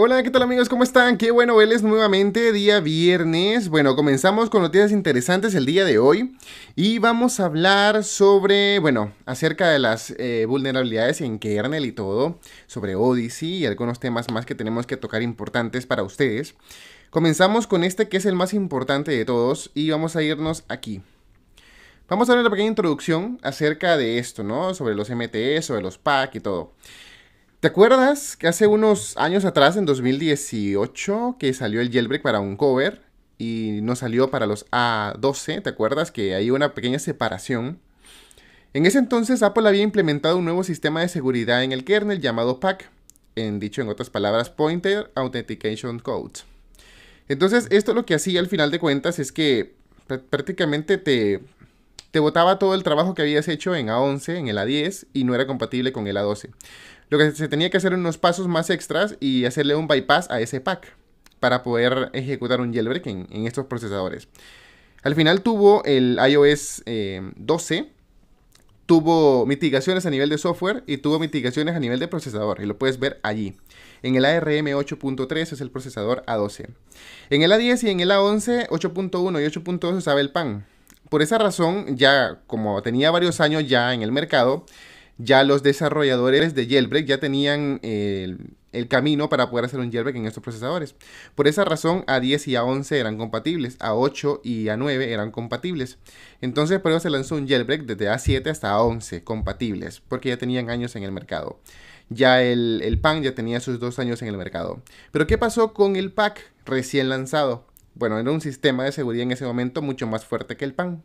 Hola, ¿qué tal amigos? ¿Cómo están? Qué bueno verles nuevamente día viernes. Bueno, comenzamos con noticias interesantes el día de hoy y vamos a hablar sobre, bueno, acerca de las eh, vulnerabilidades en kernel y todo, sobre Odyssey y algunos temas más que tenemos que tocar importantes para ustedes. Comenzamos con este que es el más importante de todos y vamos a irnos aquí. Vamos a ver una pequeña introducción acerca de esto, ¿no? Sobre los MTE, sobre los PAC y todo. ¿Te acuerdas que hace unos años atrás, en 2018, que salió el jailbreak para un cover y no salió para los A12? ¿Te acuerdas que hay una pequeña separación? En ese entonces Apple había implementado un nuevo sistema de seguridad en el kernel llamado PAC, en dicho en otras palabras Pointer Authentication Code. Entonces esto lo que hacía al final de cuentas es que prácticamente te, te botaba todo el trabajo que habías hecho en A11, en el A10 y no era compatible con el A12. Lo que se tenía que hacer unos pasos más extras y hacerle un bypass a ese pack para poder ejecutar un jailbreak en, estos procesadores. Al final tuvo el iOS 12, eh, tuvo mitigaciones a nivel de software y tuvo mitigaciones a nivel de procesador. Y lo puedes ver allí. En el ARM 8.3 es el procesador A12. En el A10 y en el A11, 8.1 y 8.2 sabe el pan. Por esa razón, ya como tenía varios años ya en el mercado, ya los desarrolladores de jailbreak ya tenían el, camino para poder hacer un jailbreak en estos procesadores. Por esa razón, A10 y A11 eran compatibles, A8 y A9 eran compatibles. Entonces, por eso se lanzó un jailbreak desde A7 hasta A11 compatibles, porque ya tenían años en el mercado. Ya el, el PAN ya tenía sus dos años en el mercado. Pero, ¿qué pasó con el PAC recién lanzado? Bueno, era un sistema de seguridad en ese momento mucho más fuerte que el PAN.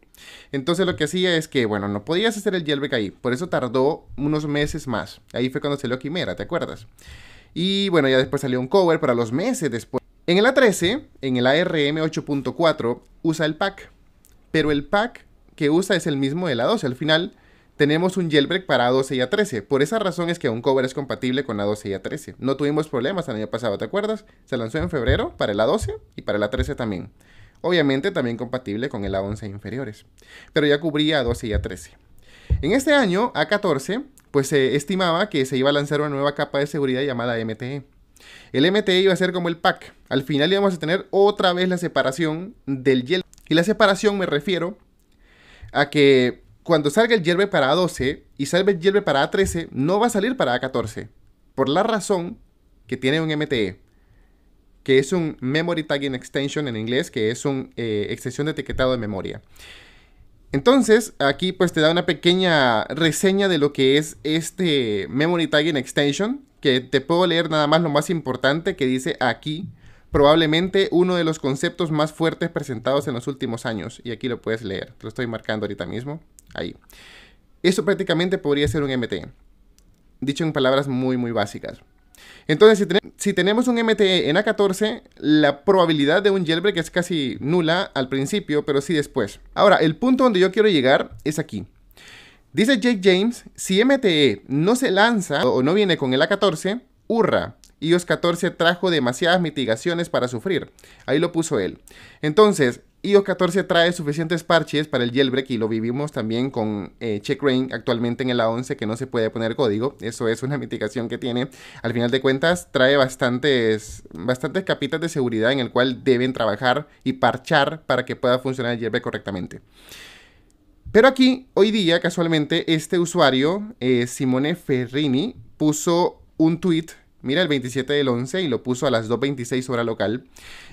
Entonces lo que hacía es que, bueno, no podías hacer el jailbreak ahí, por eso tardó unos meses más. Ahí fue cuando salió Quimera, ¿te acuerdas? Y bueno, ya después salió un cover para los meses después. En el A13, en el ARM 8.4, usa el PAC, pero el PAC que usa es el mismo de la 12. Al final, tenemos un jailbreak para A12 y A13. Por esa razón es que un cover es compatible con A12 y A13. No tuvimos problemas el año pasado, ¿te acuerdas? Se lanzó en febrero para el A12 y para el A13 también. Obviamente también compatible con el A11 inferiores. Pero ya cubría A12 y A13. En este año, A14, pues se estimaba que se iba a lanzar una nueva capa de seguridad llamada MTE. El MTE iba a ser como el PAC. Al final íbamos a tener otra vez la separación del jailbreak. Y la separación me refiero a que cuando salga el jailbreak para A12 y salga el jailbreak para A13, no va a salir para A14. Por la razón que tiene un MTE, que es un Memory Tagging Extension en inglés, que es una eh, extensión de etiquetado de memoria. Entonces, aquí pues te da una pequeña reseña de lo que es este Memory Tagging Extension, que te puedo leer nada más lo más importante que dice aquí probablemente uno de los conceptos más fuertes presentados en los últimos años. Y aquí lo puedes leer, te lo estoy marcando ahorita mismo. Ahí. Eso prácticamente podría ser un MTE. Dicho en palabras muy, muy básicas. Entonces, si, tenemos un MTE en A14, la probabilidad de un jailbreak es casi nula al principio, pero sí después. Ahora, el punto donde yo quiero llegar es aquí. Dice Jake James, si MTE no se lanza o no viene con el A14, hurra, iOS 14 trajo demasiadas mitigaciones para sufrir. Ahí lo puso él. Entonces, iOS 14 trae suficientes parches para el jailbreak y lo vivimos también con eh, CheckRain actualmente en el A11 que no se puede poner código. Eso es una mitigación que tiene. Al final de cuentas trae bastantes, bastantes capitas de seguridad en el cual deben trabajar y parchar para que pueda funcionar el jailbreak correctamente. Pero aquí, hoy día, casualmente, este usuario, eh, Simone Ferrini, puso un tweet Mira el 27 del 11 y lo puso a las 2.26 hora local.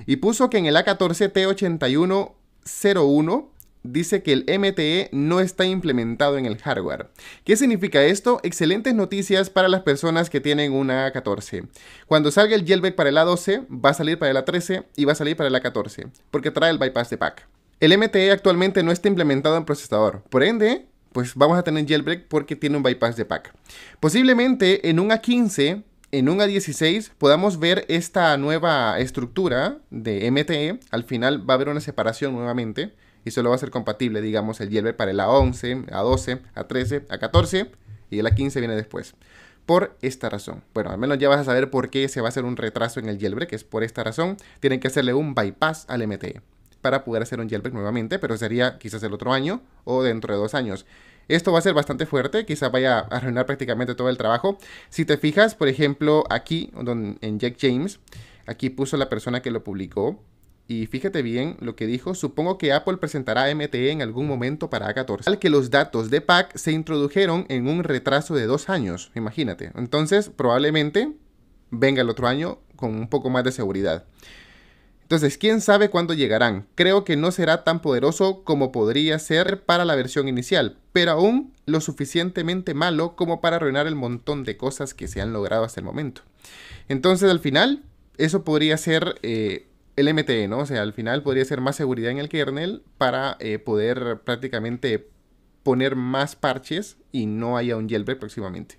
Y puso que en el A14T8101 dice que el MTE no está implementado en el hardware. ¿Qué significa esto? Excelentes noticias para las personas que tienen una A14. Cuando salga el jailbreak para el A12, va a salir para el A13 y va a salir para el A14, porque trae el bypass de pack. El MTE actualmente no está implementado en procesador, por ende, pues vamos a tener jailbreak porque tiene un bypass de pack. Posiblemente en un A15 en un A16 podamos ver esta nueva estructura de MTE. Al final va a haber una separación nuevamente y solo va a ser compatible, digamos, el jailbreak para el A11, A12, A13, A14 y el A15 viene después. Por esta razón. Bueno, al menos ya vas a saber por qué se va a hacer un retraso en el jailbreak. Es por esta razón. Tienen que hacerle un bypass al MTE para poder hacer un jailbreak nuevamente, pero sería quizás el otro año o dentro de dos años. Esto va a ser bastante fuerte, quizá vaya a arruinar prácticamente todo el trabajo. Si te fijas, por ejemplo, aquí en Jack James, aquí puso la persona que lo publicó. Y fíjate bien lo que dijo, supongo que Apple presentará MTE en algún momento para A14. Al que los datos de PAC se introdujeron en un retraso de dos años, imagínate. Entonces, probablemente venga el otro año con un poco más de seguridad. Entonces, ¿quién sabe cuándo llegarán? Creo que no será tan poderoso como podría ser para la versión inicial, pero aún lo suficientemente malo como para arruinar el montón de cosas que se han logrado hasta el momento. Entonces, al final, eso podría ser eh, el MTE, ¿no? O sea, al final podría ser más seguridad en el kernel para eh, poder prácticamente poner más parches y no haya un jailbreak próximamente.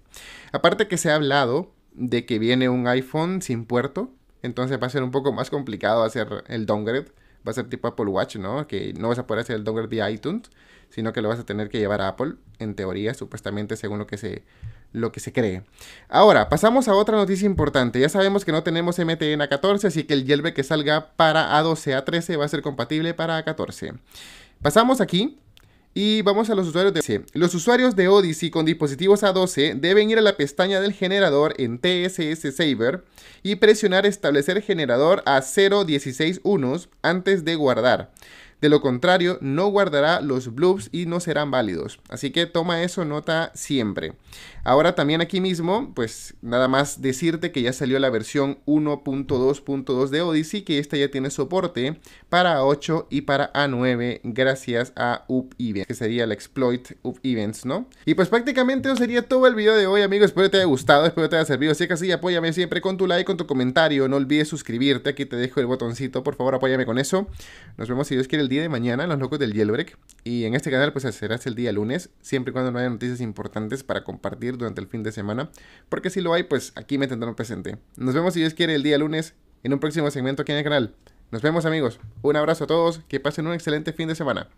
Aparte que se ha hablado de que viene un iPhone sin puerto, entonces va a ser un poco más complicado hacer el downgrade. Va a ser tipo Apple Watch, ¿no? Que no vas a poder hacer el downgrade vía iTunes, sino que lo vas a tener que llevar a Apple, en teoría, supuestamente, según lo que se, lo que se cree. Ahora, pasamos a otra noticia importante. Ya sabemos que no tenemos MTN A14, así que el jailbreak que salga para A12, A13 va a ser compatible para A14. Pasamos aquí y vamos a los usuarios de Los usuarios de Odyssey con dispositivos A12 deben ir a la pestaña del generador en TSS Saver y presionar establecer generador a 0.16 unos antes de guardar. De lo contrario, no guardará los bloops y no serán válidos. Así que toma eso nota siempre. Ahora también aquí mismo, pues nada más decirte que ya salió la versión 1.2.2 de Odyssey, que esta ya tiene soporte para A8 y para A9 gracias a Up Events, que sería el exploit Up Events, ¿no? Y pues prácticamente eso sería todo el video de hoy, amigos. Espero que te haya gustado, espero que te haya servido. Si es así, apóyame siempre con tu like, con tu comentario. No olvides suscribirte. Aquí te dejo el botoncito, por favor, apóyame con eso. Nos vemos si Dios quiere el día de mañana, los locos del Jailbreak. Y en este canal pues será el día lunes, siempre y cuando no haya noticias importantes para compartir durante el fin de semana. Porque si lo hay, pues aquí me tendrán presente. Nos vemos si Dios quiere el día lunes en un próximo segmento aquí en el canal. Nos vemos amigos. Un abrazo a todos. Que pasen un excelente fin de semana.